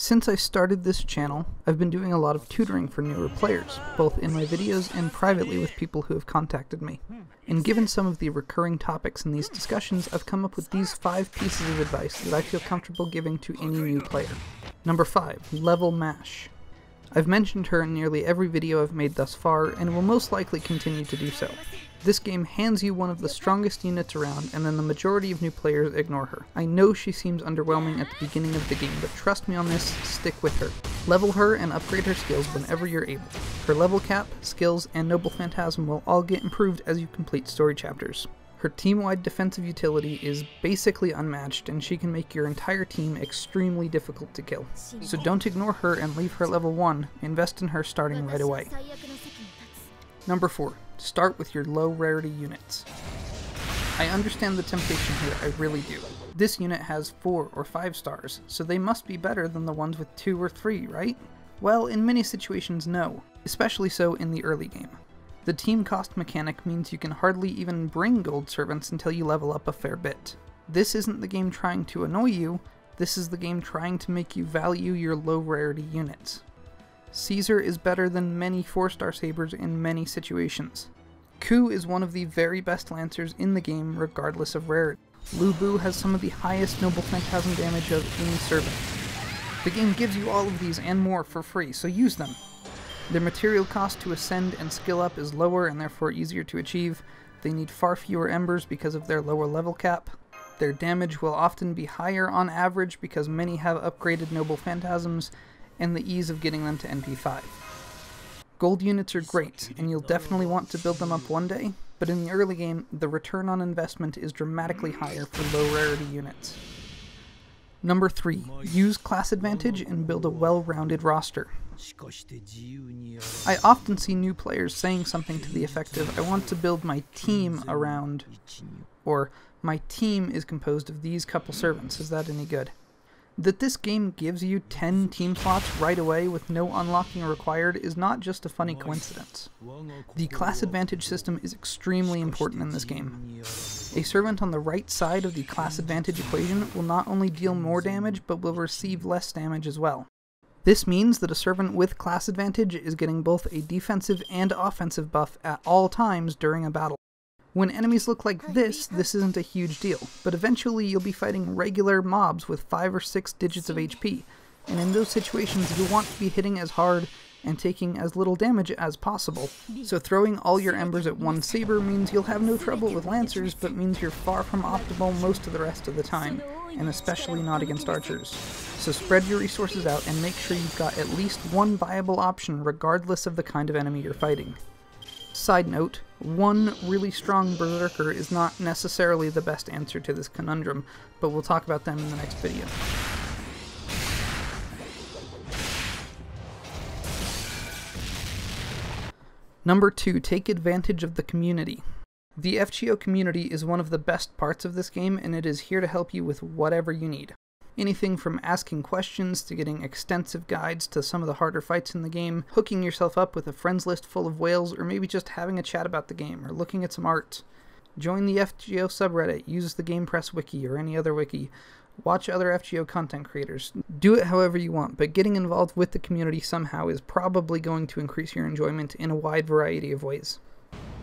Since I started this channel, I've been doing a lot of tutoring for newer players, both in my videos and privately with people who have contacted me. And given some of the recurring topics in these discussions, I've come up with these five pieces of advice that I feel comfortable giving to any new player. Number 5. Level Mash. I've mentioned her in nearly every video I've made thus far, and will most likely continue to do so. This game hands you one of the strongest units around, and then the majority of new players ignore her. I know she seems underwhelming at the beginning of the game, but trust me on this, stick with her. Level her and upgrade her skills whenever you're able. Her level cap, skills, and Noble Phantasm will all get improved as you complete story chapters. Her team-wide defensive utility is basically unmatched, and she can make your entire team extremely difficult to kill. So don't ignore her and leave her level 1, invest in her starting right away. Number 4. Start with your low rarity units. I understand the temptation here, I really do. This unit has 4 or 5 stars, so they must be better than the ones with 2 or 3, right? Well, in many situations no, especially so in the early game. The team cost mechanic means you can hardly even bring gold servants until you level up a fair bit. This isn't the game trying to annoy you, this is the game trying to make you value your low rarity units. Caesar is better than many 4-star sabers in many situations. Cu is one of the very best lancers in the game regardless of rarity. Lu Bu has some of the highest Noble Phantasm damage of any servant. The game gives you all of these and more for free, so use them. Their material cost to ascend and skill up is lower and therefore easier to achieve. They need far fewer embers because of their lower level cap. Their damage will often be higher on average because many have upgraded Noble Phantasms, and the ease of getting them to NP5. Gold units are great, and you'll definitely want to build them up one day, but in the early game, the return on investment is dramatically higher for low rarity units. Number 3. Use class advantage and build a well-rounded roster. I often see new players saying something to the effect of, I want to build my team around, or my team is composed of these couple servants, is that any good? That this game gives you 10 team slots right away with no unlocking required is not just a funny coincidence. The class advantage system is extremely important in this game. A servant on the right side of the class advantage equation will not only deal more damage, but will receive less damage as well. This means that a servant with class advantage is getting both a defensive and offensive buff at all times during a battle. When enemies look like this, this isn't a huge deal, but eventually you'll be fighting regular mobs with 5 or 6 digits of HP, and in those situations you'll want to be hitting as hard and taking as little damage as possible. So throwing all your embers at one saber means you'll have no trouble with lancers, but means you're far from optimal most of the rest of the time, and especially not against archers. So spread your resources out and make sure you've got at least one viable option regardless of the kind of enemy you're fighting. Side note, one really strong Berserker is not necessarily the best answer to this conundrum, but we'll talk about them in the next video. Number 2. Take advantage of the community. The FGO community is one of the best parts of this game, and it is here to help you with whatever you need. Anything from asking questions to getting extensive guides to some of the harder fights in the game, hooking yourself up with a friends list full of whales, or maybe just having a chat about the game or looking at some art. Join the FGO subreddit, use the GamePress wiki or any other wiki, watch other FGO content creators. Do it however you want, but getting involved with the community somehow is probably going to increase your enjoyment in a wide variety of ways.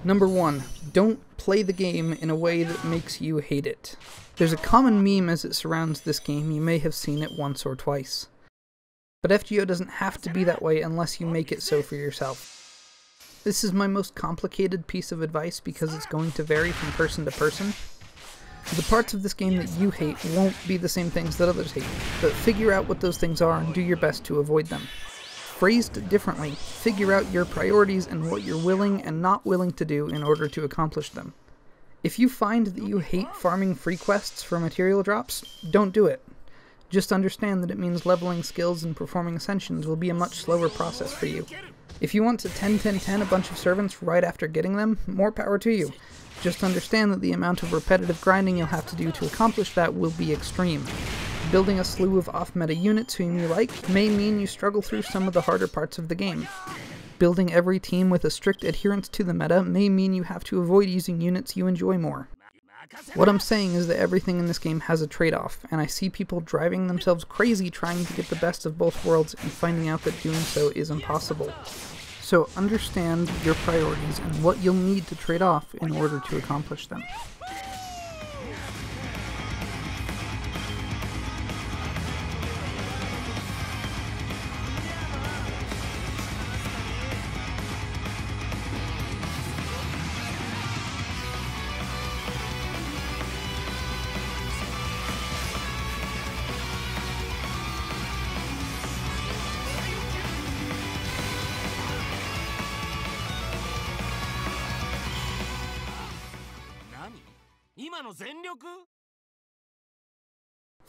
Number one, don't play the game in a way that makes you hate it. There's a common meme as it surrounds this game, you may have seen it once or twice. But FGO doesn't have to be that way unless you make it so for yourself. This is my most complicated piece of advice because it's going to vary from person to person. The parts of this game that you hate won't be the same things that others hate, but figure out what those things are and do your best to avoid them. Phrased differently, figure out your priorities and what you're willing and not willing to do in order to accomplish them. If you find that you hate farming free quests for material drops, don't do it. Just understand that it means leveling skills and performing ascensions will be a much slower process for you. If you want to 10 10 10 a bunch of servants right after getting them, more power to you. Just understand that the amount of repetitive grinding you'll have to do to accomplish that will be extreme. Building a slew of off-meta units whom you like may mean you struggle through some of the harder parts of the game. Building every team with a strict adherence to the meta may mean you have to avoid using units you enjoy more. What I'm saying is that everything in this game has a trade-off, and I see people driving themselves crazy trying to get the best of both worlds and finding out that doing so is impossible. So understand your priorities and what you'll need to trade off in order to accomplish them.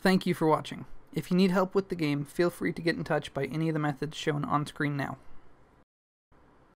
Thank you for watching. If you need help with the game, feel free to get in touch by any of the methods shown on screen now.